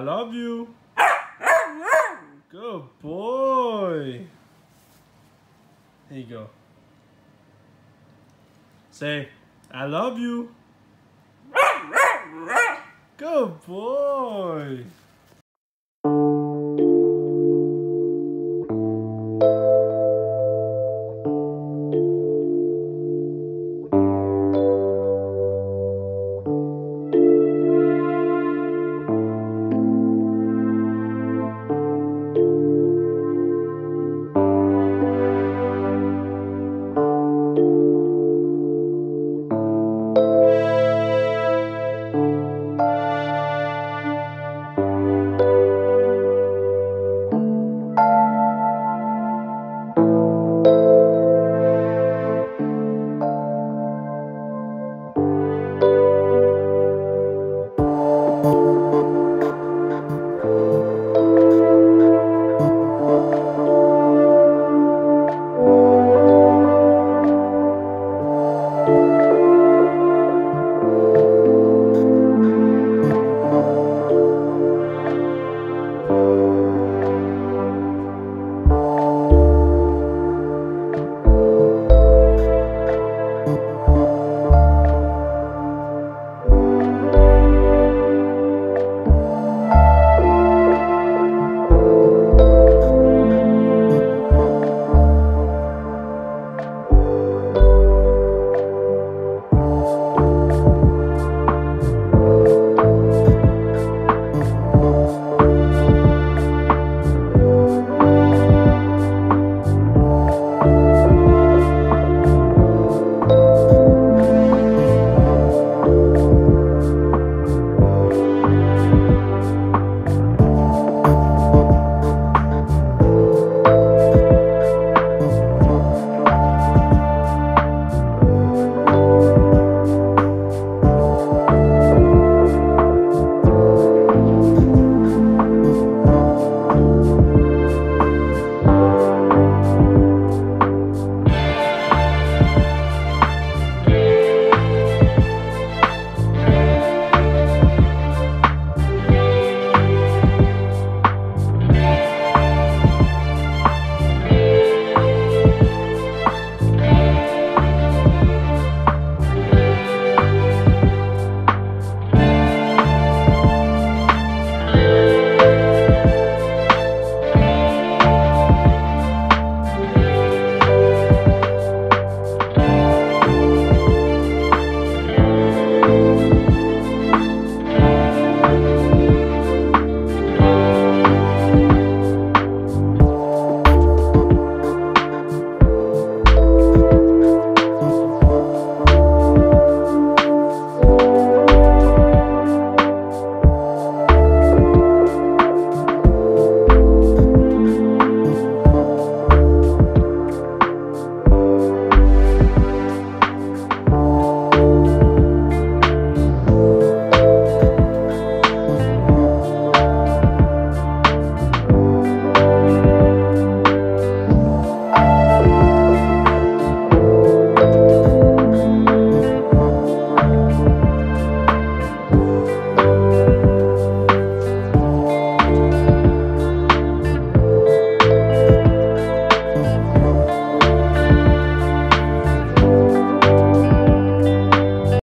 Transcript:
I love you. Good boy. There you go. Say, I love you. Good boy. you